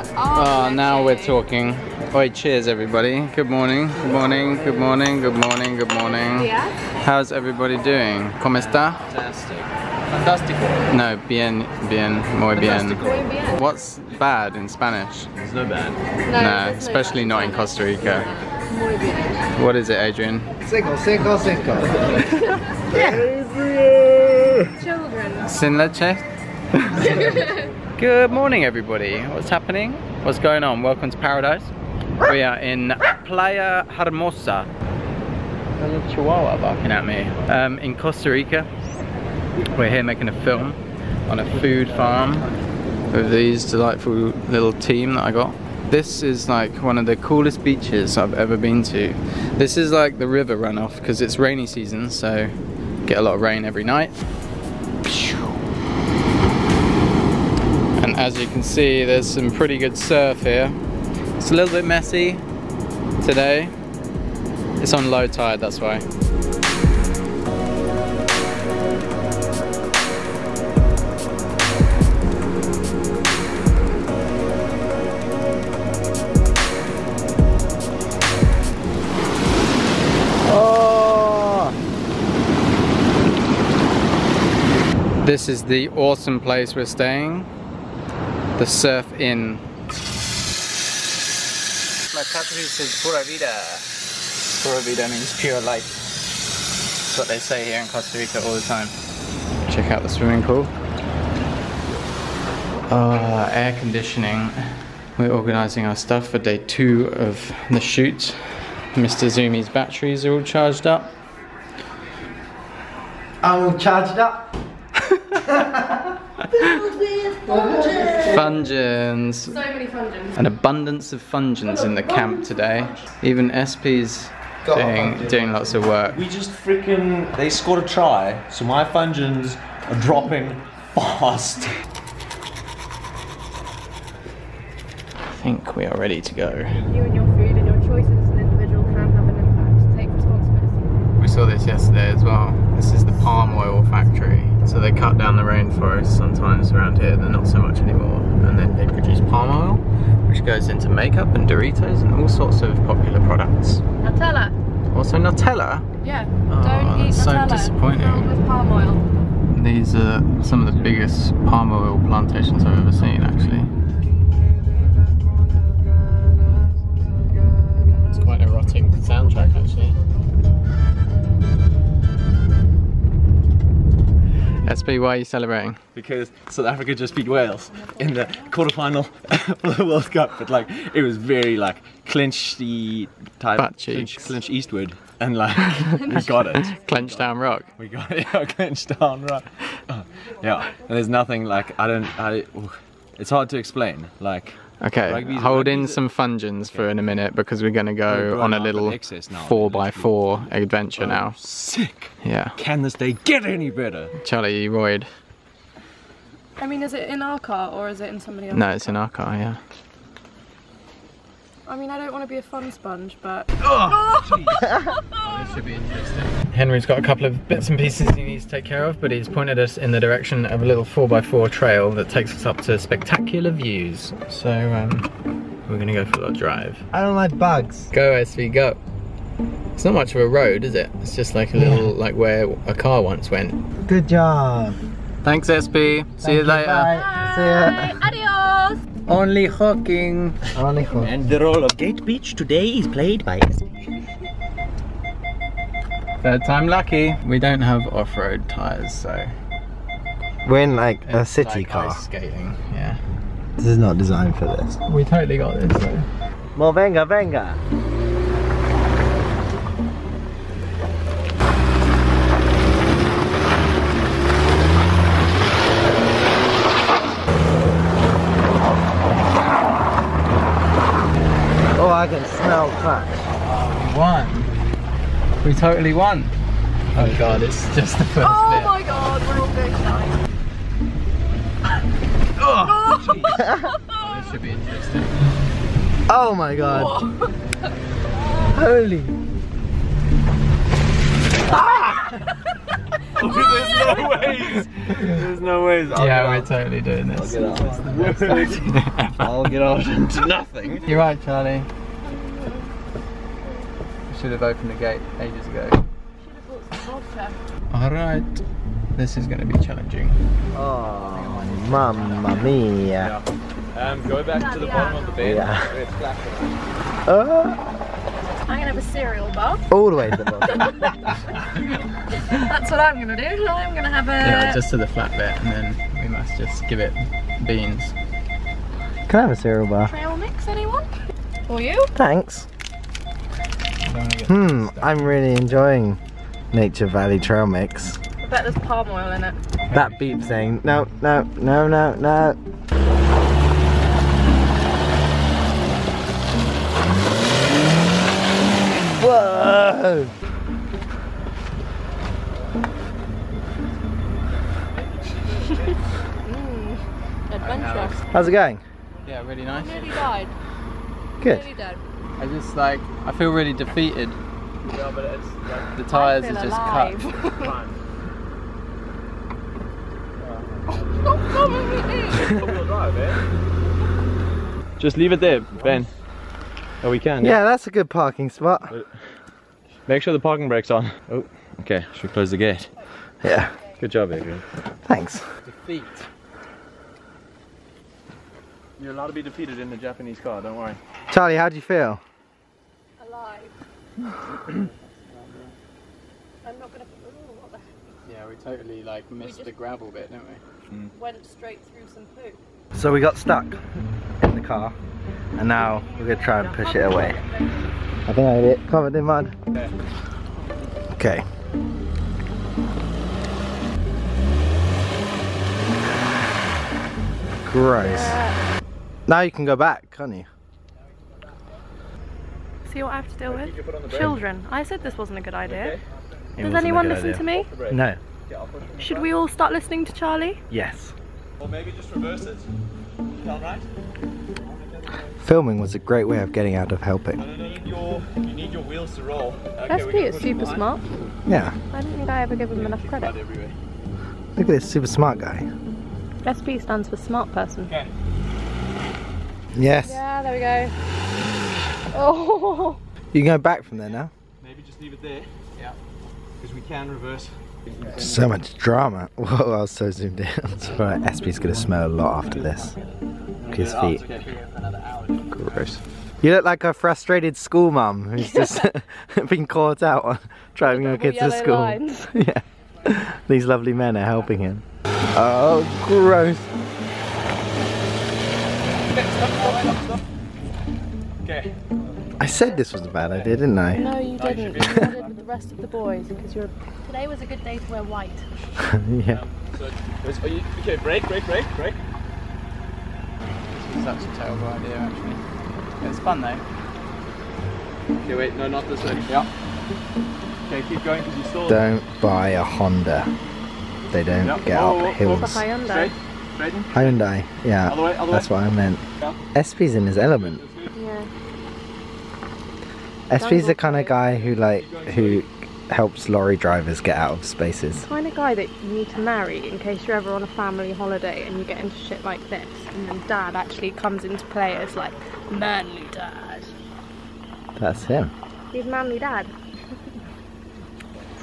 Ah, now we're talking. Oi, cheers everybody. Good morning, good morning, good morning, good morning, good morning. How's everybody doing? ¿Cómo está? Fantastic. Fantastico. No, bien, bien, muy bien. Fantastico. What's bad in Spanish? It's no bad. No, especially not in Costa Rica. What is it, Adrian? Seco, seco, seco. Children. Sin leche? Good morning, everybody. What's happening? What's going on? Welcome to paradise. We are in Playa Hermosa. A little chihuahua barking at me. Um, in Costa Rica. We're here making a film on a food farm with these delightful little team that I got. This is like one of the coolest beaches I've ever been to. This is like the river runoff because it's rainy season, so get a lot of rain every night. As you can see, there's some pretty good surf here. It's a little bit messy today. It's on low tide, that's why. Oh! This is the awesome place we're staying. The Surf in. My country says pura vida. Pura vida means pure life. That's what they say here in Costa Rica all the time. Check out the swimming pool. Oh, air conditioning. We're organising our stuff for day two of the shoot. Mr. Zoomy's batteries are all charged up. I'm all charged up. Fungens. So many fungens. An abundance of fungens in the camp today. Even SP's Got a doing, doing lots of work. We just freaking. They scored a try, so my fungens are dropping fast. I think we are ready to go. You and your food and your choices as an individual can have an impact. Take responsibility. We saw this yesterday as well. This is the palm oil factory. So they cut down the rainforest sometimes around here, they're not so much anymore. And then they produce palm oil, which goes into makeup and Doritos and all sorts of popular products. Nutella. Also Nutella. Yeah. Oh, Don't eat that's so Nutella. disappointing. Filled with palm oil. These are some of the biggest palm oil plantations I've ever seen actually. It's quite an erotic soundtrack actually. SP, why are you celebrating? because South Africa just beat Wales in the quarterfinal for the World Cup. But like, it was very like clinchy type, Butt clinch, clinch eastward, and like we got it. Clench down rock. We got it. Yeah, clenched down right. Oh, yeah, and there's nothing like I don't. I. It's hard to explain. Like Okay, Rugby's- hold in rugby's- some fungens for in a minute because we're going to We're go going on a little with excess now, 4x4 adventure oh, now. Sick. Yeah. Can this day get any better? Charly, you worried? I mean, is it in our car or is it in somebody else's No, it's in our car, yeah. I mean, I don't want to be a fun sponge, but This should be interesting. Henry's got a couple of bits and pieces he needs to take care of, but he's pointed us in the direction of a little 4x4 trail that takes us up to spectacular views. So, um, we're gonna go for a little drive. I don't like bugs. Go SP, go. It's not much of a road, is it? It's just like a little, like where a car once went. Good job. Thanks SP, see you Thank later. Bye. See ya. adios. Only hooking. Only hook. And the role of Gate Beach today is played by Third time lucky. We don't have off-road tyres, so We're in like a it's city like car. ice skating. Yeah. This is not designed for this. We totally got this though. Well, venga, venga. I can smell cracks. We won. We totally won. Oh god, it's just the first Oh bit. my god, we're all going to die. This should be interesting. Oh my god. Holy. There's no ways. There's no ways. I'll yeah, we're totally doing this. I'll get off. It's the best idea ever. I'll get off into nothing. You're right, Charly. I should have opened the gate ages ago. Alright. This is going to be challenging. Oh, mamma mia. Um, go back to the bottom of the bed. Yeah. where it's flat for us. Uh, I'm gonna have a cereal bar. all the way to the bottom. That's what I'm gonna do. I'm gonna have a. Yeah, just to the flat bit, and then we must just give it beans. Can I have a cereal bar? trail mix, anyone? For you? Thanks. I don't wanna get Hmm. I'm really enjoying Nature Valley Trail Mix. I bet there's palm oil in it. That beep saying, no, no, no, no, no. Whoa! Adventure. How's it going? Yeah, really nice. Nearly died. Good. Nearly dead. I just like, I feel really defeated. Yeah, but it's like The tyres are just alive. cut. fine. Stop coming with me. Four-wheel drive, eh? Just leave it there, Ben. Oh, we can. Yeah, that's a good parking spot. Make sure the parking brake's on. Oh, okay. Should we close the gate? Yeah, Good job, Adrian. thanks. Defeat. You're allowed to be defeated in the Japanese car. Don't worry. Charly, how do you feel? Alive. I'm not gonna. Ooh, what the Yeah, we totally like missed the gravel bit, don't we? Mm. went straight through some poo. So we got stuck in the car, and now we're gonna try and push it away. I think I did it. Covered in mud. Okay. Gross. Now you can go back, can't you? See what I have to deal with? put on the brake. Children. I said this wasn't a good idea. It Does anyone listen idea. to me? No. Should we all start listening to Charly? Yes. Or maybe just reverse it. Down right? Filming was a great way of getting out of helping. Your, you need your wheels to roll. Okay, SP is super them smart. Yeah. I don't think I ever give him enough credit. Look at this super smart guy. SP stands for smart person. Okay. Yes. Yeah, there we go. Oh, You can go back from there now. Maybe just leave it there. Yeah. Because we can reverse. So much drama. Whoa, I was so zoomed in. right, SP's gonna smell a lot after this. Look at his feet. Gross. You look like a frustrated school mum who's just been caught out on driving her kids to school. lines. yeah. These lovely men are helping him. Oh, gross. Okay. I said this was a bad idea, didn't I? No, you didn't. You nodded with the rest of the boys because you're. Today was a good day to wear white. yeah. Um, so, are you, okay, brake, brake, brake, brake. This was such a terrible idea, actually. It's fun though. Okay, wait, no, not this way. Yeah. Okay, keep going because you still. Don't buy a Honda. They don't Yep. get Whoa, whoa, up whoa. hills. The Hyundai. Straight, straight. Hyundai, yeah. Other way, other That's way. what I meant. Yeah. SP's in his element. Yeah. SP's the kind of guy who like who helps lorry drivers get out of spaces. The Kind of guy that you need to marry in case you're ever on a family holiday and you get into shit like this, and then dad actually comes into play as like manly dad. That's him. He's manly dad.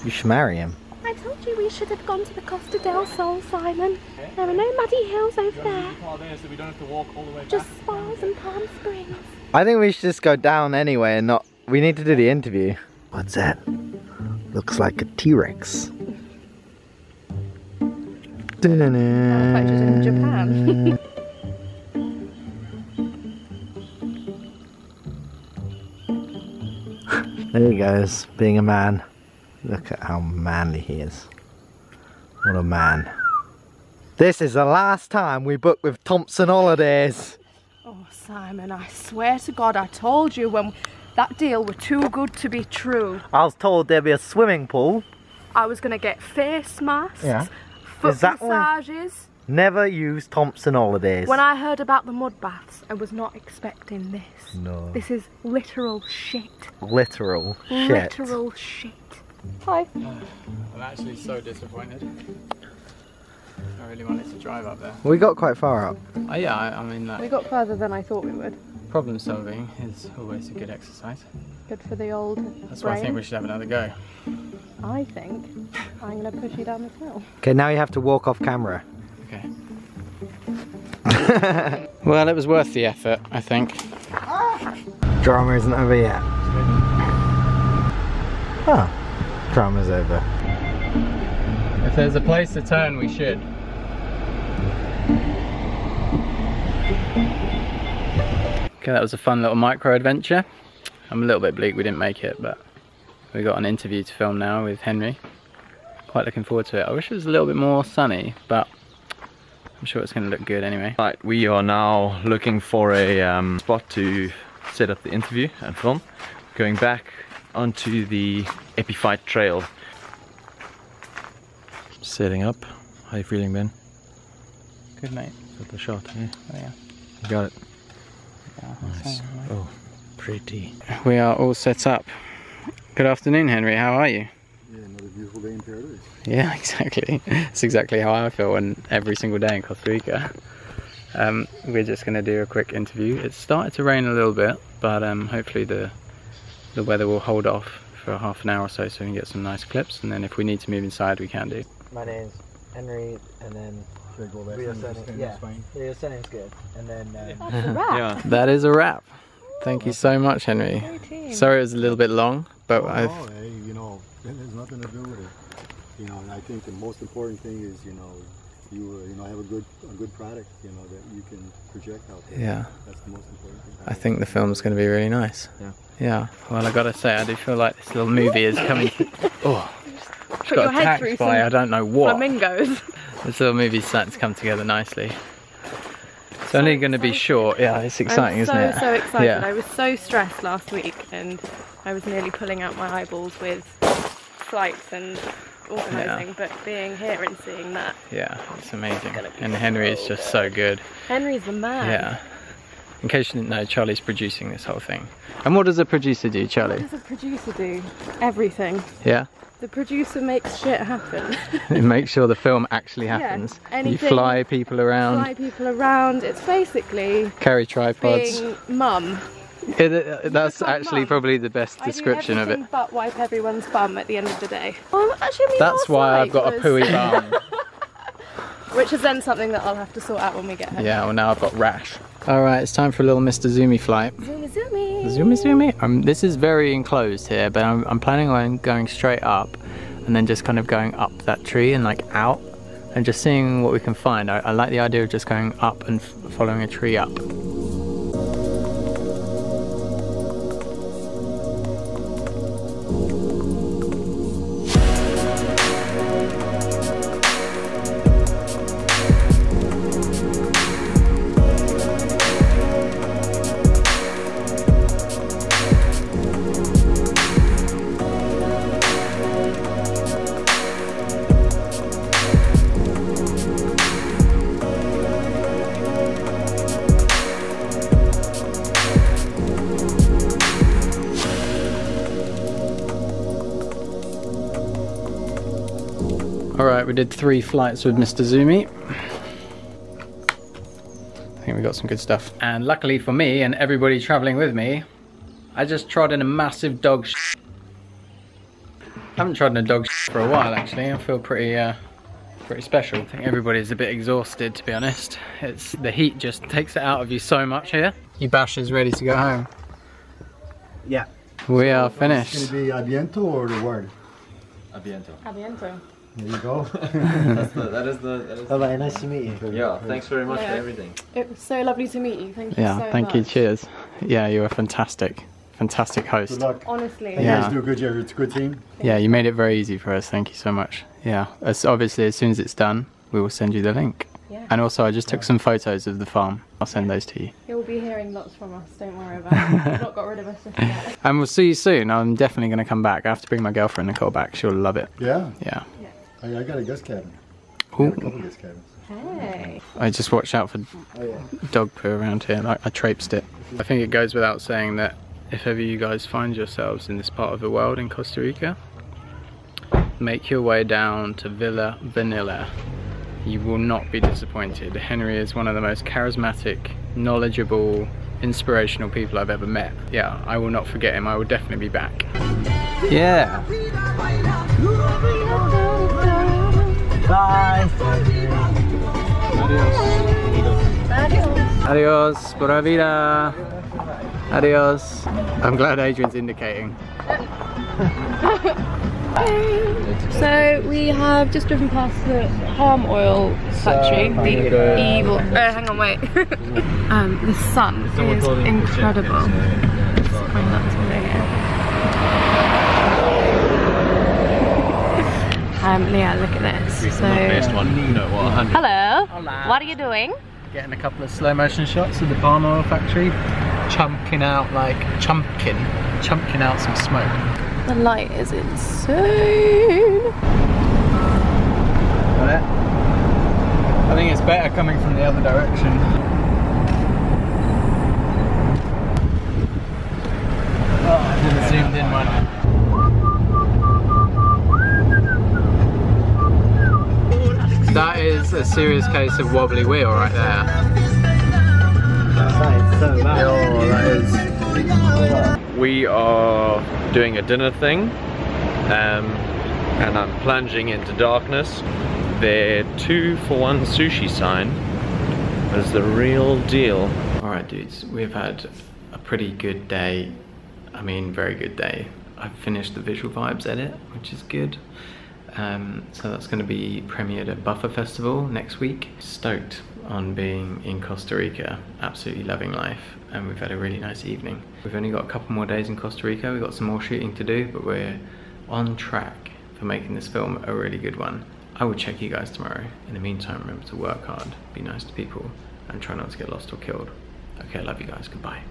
You should marry him. I told you we should have gone to the Costa del Sol, Simon. There are no muddy hills over there, Car there so we don't have to walk all the way back. just spas and Palm Springs. I think we should just go down anyway and not. We need to do the interview. What's that? Looks like a T-Rex. Manufactured in Japan. There he goes, being a man. Look at how manly he is. What a man. This is the last time we book with Thomson Holidays. Oh, Simon, I swear to God, I told you when that deal were too good to be true. I was told there'd be a swimming pool. I was gonna get face masks, Yeah. foot Is that one- massages. Never use Thomson Holidays. When I heard about the mud baths, I was not expecting this. No. This is literal shit. Literal shit. Literal shit. Hi. I'm actually so disappointed. I really wanted to drive up there. We got quite far up. Oh yeah, I, I mean, We got further than I thought we would. problem solving is always a good exercise. Good for the old That's why I think we should have another go. I think I'm gonna push you down this hill. Okay, now you have to walk off camera. Okay. well, it was worth the effort, I think. Drama isn't over yet. Oh, drama's over. If there's a place to turn, we should. Okay, that was a fun little micro adventure. I'm a little bit bleak we didn't make it, but we got an interview to film now with Henry. Quite looking forward to it. I wish it was a little bit more sunny, but I'm sure it's going to look good anyway. Right, we are now looking for a um, spot to set up the interview and film. Going back onto the Epiphyte Trail. Setting up. How you feeling, Ben? Good mate. Got the shot, yeah? Oh, yeah. You got it. Yeah, Nice. Oh, pretty. We are all set up. Good afternoon, Henry. How are you? Yeah, another beautiful day in paradise. Yeah, exactly. It's exactly how I feel when every single day in Costa Rica. Um, we're just going to do a quick interview. It's started to rain a little bit, but um, hopefully the the weather will hold off for half an hour or so, so we can get some nice clips. And then if we need to move inside, we can do. My name's Henry, and then Should I go back Rio and Sunny- stand yeah. this fine? your surname's good. And then um, That's a wrap. Yeah. That is a wrap. Thank you so much, Henry. Very team. Sorry it was a little bit long, but Oh, I've no, hey, you know, it has nothing to do with it. You know, and I think the most important thing is, you know, you uh, you know have a good a good product, you know, that you can project out there. Yeah. That's the most important thing. I think the film's going to be really nice. Yeah. Yeah. Well, I gotta say, I do feel like this little movie is coming. oh, Put got your head attacked through by I don't know what. flamingos. This little movie's starting to come together nicely. It's only going to be short. Yeah, it's exciting, I'm isn't so, it? so excited. Yeah. I was so stressed last week and I was nearly pulling out my eyeballs with flights and organising, but being here and seeing that. Yeah, it's amazing. And Henry is just so good. Henry's the man. Yeah. In case you didn't know, Charly's producing this whole thing. And what does a producer do, Charly? What does a producer do? Everything. Yeah? The producer makes shit happen. Make sure the film actually happens. Yeah, happens. you fly people around, Fly people around. It's basically carry tripods. being mum. It- it- that's actually mum. probably the best description of it. everything But wipe everyone's bum at the end of the day. Well, actually, I mean, That's why I've night got a was- pooey bum. Which is then something that I'll have to sort out when we get home. yeah, well now I've got rash. Alright, it's time for a little Mr. Zoomy flight. Zoomy, zoomy. Zoomy, zoomy. Um, this is very enclosed here, but I'm, I'm planning on going straight up and then just kind of going up that tree and like out and just seeing what we can find. I, I like the idea of just going up and following a tree up. Alright, we did three flights with Mr. Zoomy. I think we got some good stuff. And luckily for me and everybody traveling with me, I just trod in a massive dog sh- I haven't trodden a dog sh- for a while actually. I feel pretty uh, pretty special. I think everybody's a bit exhausted to be honest. It's the heat just takes it out of you so much here. You bash is ready to go home. Yeah. We are It's finished. gonna be aviento or the word? Abiento. Aviento. There you go. That's the, that is the, that is Bye bye, nice to meet you. Yeah, thanks very much Yeah. for everything. It was so lovely to meet you. Thank you Yeah, so thank much. you. Cheers. Yeah, you were fantastic. Fantastic Good host. luck. Honestly. You Yeah. guys do a good job. It's a good team. Yeah, you made it very easy for us. Thank you so much. Yeah, as obviously as soon as it's done, we will send you the link. Yeah. And also, I just took some photos of the farm. I'll send those to you. You'll be hearing lots from us. Don't worry about it. We've not got rid of us just yet. And we'll see you soon. I'm definitely going to come back. I have to bring my girlfriend Nicole back. She'll love it. Yeah. Yeah. Oh, I, I got a guest cabin. I got a Ooh. couple guest cabins. Hey. I just watch out for Oh yeah. dog poo around here. Like I traipsed it. I think it goes without saying that if ever you guys find yourselves in this part of the world in Costa Rica, make your way down to Villa Vanilla. You will not be disappointed. Henry is one of the most charismatic, knowledgeable, inspirational people I've ever met. Yeah, I will not forget him. I will definitely be back. Yeah. Bye. Adios. Adios. Pura vida. Adios. I'm glad Adrian's indicating. So we have just driven past the palm oil factory, the evil. Oh, hang on, wait. um, the sun is incredible. Let's bring that to the here. Um, yeah, look at this. So, one, you know what, 100. hello. Hola. What are you doing? Getting a couple of slow motion shots of the palm oil factory, chunking out like chumpkin, chumpking out some smoke. The light is insane. Got it? I think it's better coming from the other direction. Oh, I did a zoomed in one. That is a serious case of wobbly wheel right there. Oh, that is. We are doing a dinner thing, um, and I'm plunging into darkness. Their two for one sushi sign is the real deal. Alright dudes, we've had a pretty good day. I mean, very good day. I've finished the visual vibes edit, which is good. Um, so that's going to be premiered at Buffer Festival next week. Stoked on being in Costa Rica, absolutely loving life, and we've had a really nice evening. We've only got a couple more days in Costa Rica, we've got some more shooting to do, but we're on track for making this film a really good one. I will check you guys tomorrow. In the meantime, remember to work hard, be nice to people, and try not to get lost or killed. Okay, I love you guys. Goodbye.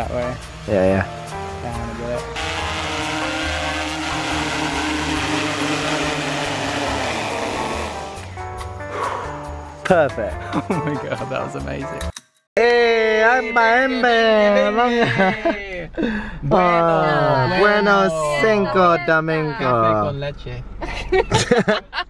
That way, Yeah, yeah. down a bit. Perfect. Oh my god, that was amazing. Hey, I'm Maembe. Ah, Buenos cinco domingo. leche.